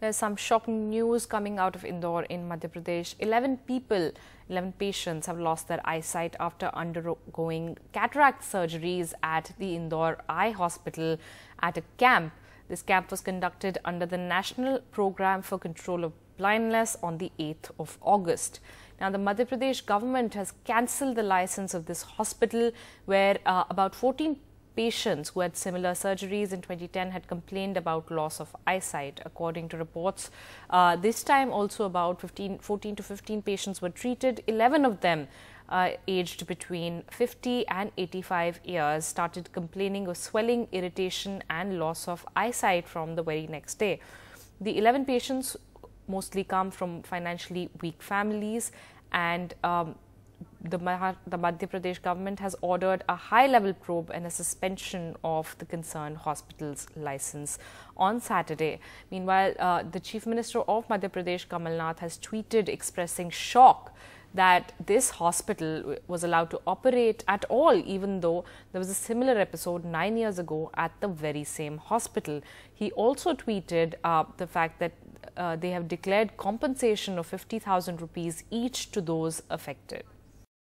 There's some shocking news coming out of Indore in Madhya Pradesh. 11 people, 11 patients have lost their eyesight after undergoing cataract surgeries at the Indore Eye Hospital at a camp. This camp was conducted under the National Program for Control of Blindness on the 8th of August. Now, the Madhya Pradesh government has cancelled the license of this hospital where uh, about 14 patients who had similar surgeries in 2010 had complained about loss of eyesight. According to reports, uh, this time also about 15, 14 to 15 patients were treated. 11 of them uh, aged between 50 and 85 years started complaining of swelling, irritation and loss of eyesight from the very next day. The 11 patients mostly come from financially weak families and um, the, the Madhya Pradesh government has ordered a high level probe and a suspension of the concerned hospital's license on Saturday. Meanwhile, uh, the Chief Minister of Madhya Pradesh, Kamal Nath, has tweeted expressing shock that this hospital was allowed to operate at all, even though there was a similar episode nine years ago at the very same hospital. He also tweeted uh, the fact that uh, they have declared compensation of 50,000 rupees each to those affected.